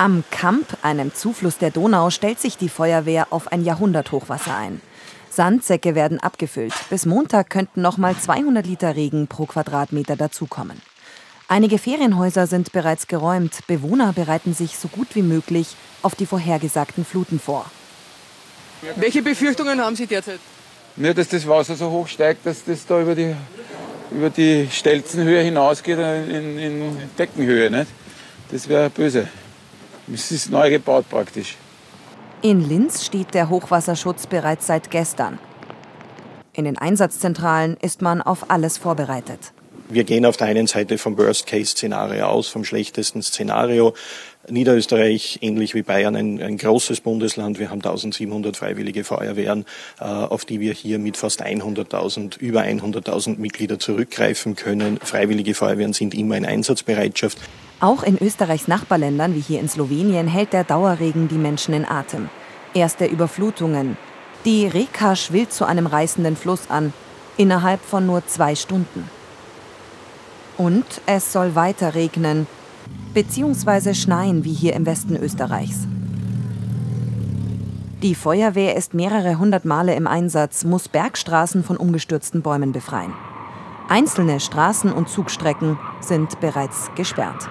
Am Kamp, einem Zufluss der Donau, stellt sich die Feuerwehr auf ein Jahrhunderthochwasser ein. Sandsäcke werden abgefüllt. Bis Montag könnten noch mal 200 Liter Regen pro Quadratmeter dazukommen. Einige Ferienhäuser sind bereits geräumt. Bewohner bereiten sich so gut wie möglich auf die vorhergesagten Fluten vor. Welche Befürchtungen haben Sie derzeit? Nur, dass das Wasser so hoch steigt, dass das da über die, über die Stelzenhöhe hinausgeht in, in Deckenhöhe. Nicht? Das wäre böse. Es ist neu gebaut praktisch. In Linz steht der Hochwasserschutz bereits seit gestern. In den Einsatzzentralen ist man auf alles vorbereitet. Wir gehen auf der einen Seite vom Worst-Case-Szenario aus, vom schlechtesten Szenario. Niederösterreich, ähnlich wie Bayern, ein, ein, großes Bundesland. Wir haben 1700 freiwillige Feuerwehren, äh, auf die wir hier mit fast 100.000, über 100.000 Mitglieder zurückgreifen können. Freiwillige Feuerwehren sind immer in Einsatzbereitschaft. Auch in Österreichs Nachbarländern wie hier in Slowenien hält der Dauerregen die Menschen in Atem. Erste Überflutungen. Die Reka schwillt zu einem reißenden Fluss an, innerhalb von nur zwei Stunden. Und es soll weiter regnen, beziehungsweise schneien wie hier im Westen Österreichs. Die Feuerwehr ist mehrere hundert Male im Einsatz, muss Bergstraßen von umgestürzten Bäumen befreien. Einzelne Straßen und Zugstrecken sind bereits gesperrt.